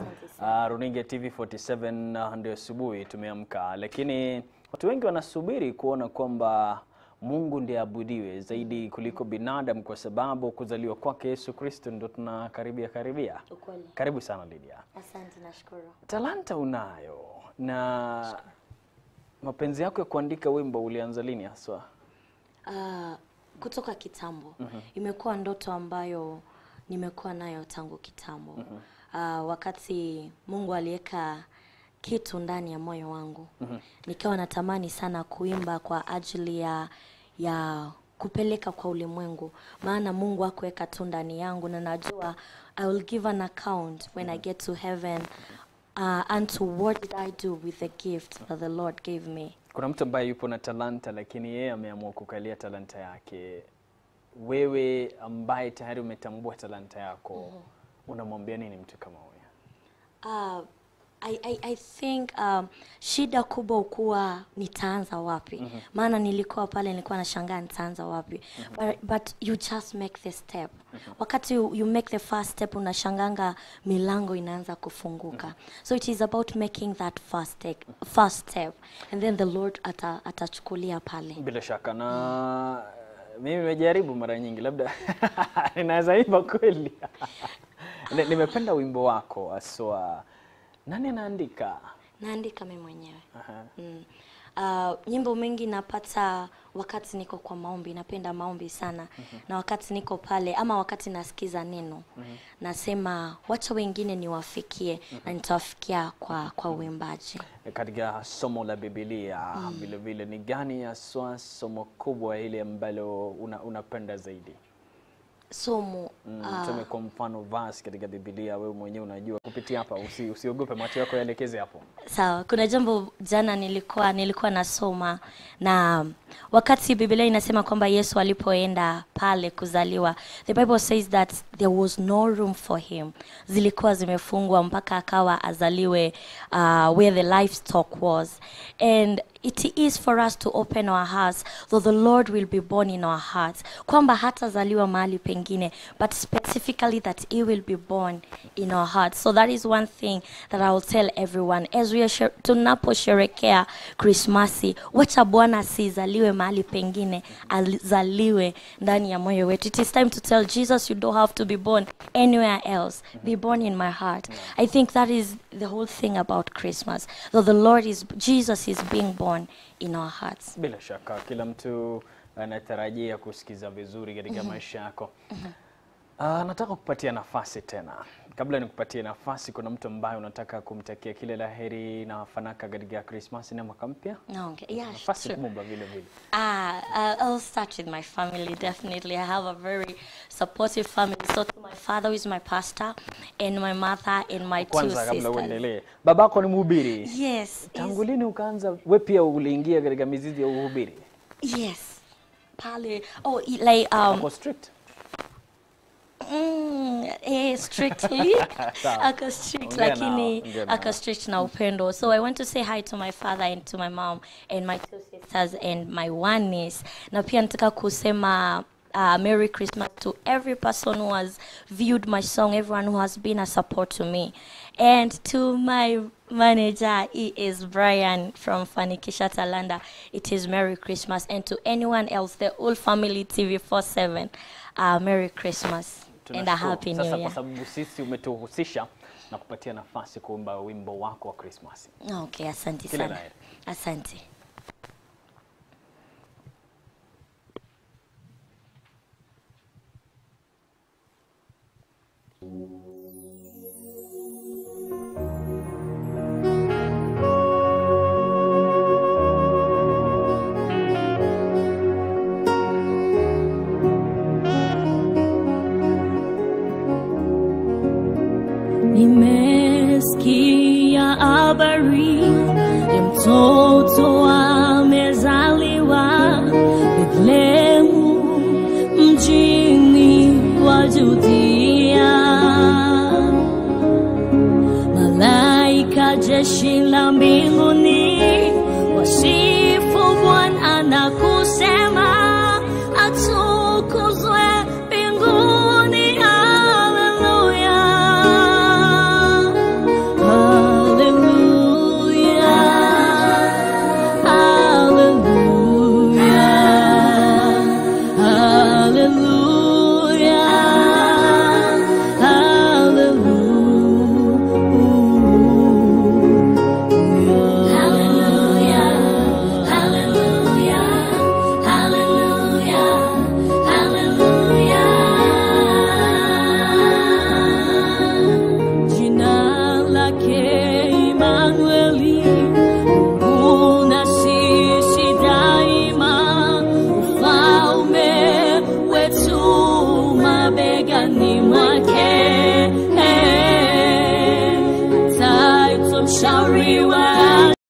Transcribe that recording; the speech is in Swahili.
Uh, runinga TV 47 uh, ndio asubuhi tumeamka, lakini watu wengi wanasubiri kuona kwamba Mungu ndiye abudiwe zaidi kuliko binadamu, kwa sababu kuzaliwa kwake Yesu Kristo ndo tunakaribia karibia. Ukweli. Karibu sana Lydia. Asante, nashukuru. Talanta unayo na mapenzi yako ya kuandika wimbo ulianza lini haswa? Uh, kutoka kitambo mm -hmm. imekuwa ndoto ambayo nimekuwa nayo tangu kitambo. Ah, wakati Mungu aliweka kitu ndani ya moyo wangu mm -hmm. nikawa natamani sana kuimba kwa ajili ya ya kupeleka kwa ulimwengu, maana Mungu akuweka tu ndani yangu, na najua I will give an account when I get to heaven uh, unto what did I do with the gift that the Lord gave me. Kuna mtu ambaye yupo na talanta lakini yeye ameamua kukalia talanta yake. Wewe ambaye tayari umetambua talanta yako, unamwambia nini mtu kama huyo? Uh, I, I, I think um, shida kubwa ukuwa nitaanza wapi mm -hmm. maana nilikuwa pale nilikuwa nashangaa nitaanza wapi mm -hmm. but, but you just make the step mm -hmm. wakati you, you make the first step unashanganga milango inaanza kufunguka mm -hmm. so it is about making that first step, first step and then the lord ata, atachukulia pale Bila shaka na mm -hmm mimi nimejaribu mara nyingi, labda ninaweza imba kweli. Ni- Nimependa wimbo wako aswa. Nani anaandika? naandika mi mwenyewe Aha. Mm. Uh, nyimbo mengi napata wakati niko kwa maombi, napenda maombi sana na wakati niko pale ama wakati nasikiza neno nasema wacha wengine niwafikie na nitawafikia kwa kwa uimbaji. Katika somo la Biblia vile vile, ni gani haswa somo kubwa ile ambalo una, unapenda zaidi? Somo Mm, uh, Tuseme kwa mfano verse katika Biblia, wewe mwenyewe unajua kupitia hapa, usi, usiogope, macho yako yaelekeze hapo. Sawa, kuna jambo jana nilikuwa nilikuwa nasoma na wakati Biblia inasema kwamba Yesu alipoenda pale kuzaliwa, the Bible says that there was no room for him, zilikuwa zimefungwa mpaka akawa azaliwe uh, where the livestock was. And it is for us to open our hearts though the Lord will be born in our hearts, kwamba hatazaliwa mahali pengine but specifically that he will be born in our hearts. So that is one thing that I will tell everyone. As we are tunaposherekea Krismasi, wacha Bwana asizaliwe mahali pengine, azaliwe ndani ya moyo wetu. It is time to tell Jesus you don't have to be born anywhere else. Be born in my heart. I think that is the whole thing about Christmas. That the Lord is Jesus is being born in our hearts. Bila shaka kila mtu anatarajia kusikiza vizuri katika maisha yako. uh, nataka kupatia nafasi tena. Kabla nikupatie nafasi, kuna mtu ambaye unataka kumtakia kile la heri na fanaka katika Christmas na mwaka mpya? Okay, yeah, Nafasi sure. kumba vile vile. Ah, uh, I'll start with my family. Definitely, I have a very supportive family. So, to my father, who is my pastor, and my mother, and my two Kwanza kabla uendelee, babako ni mhubiri. Yes, Tangu lini ukaanza wewe pia uliingia katika mizizi ya uhubiri? yes. Pale, oh, like um, strict? Mm, strictly. Aka strict lakini aka strict na upendo. So i want to say hi to my father and to my mom and my two sisters and my one niece. Na pia nataka kusema uh, merry christmas to every person who has viewed my song everyone who has been a support to me. And to my manager he is brian from fanikisha talanda it is merry christmas. And to anyone else the whole family tv 47 uh, merry christmas and a Tunashukuru. happy Sasa kwa sababu sisi umetuhusisha na kupatia nafasi kuimba wimbo wako wa Krismasi. okay asante Kile sana heri. asante Nimesikia mtoto amezaliwa Bethlehemu mjini wa Judea. Malaika jeshi la mbinguni wasifu Bwana atu